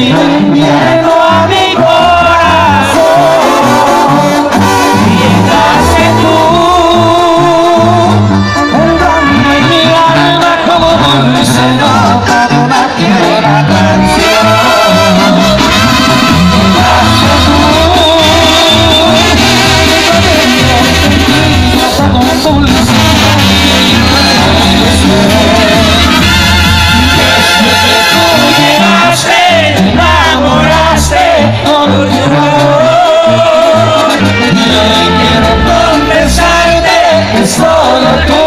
Yeah. 또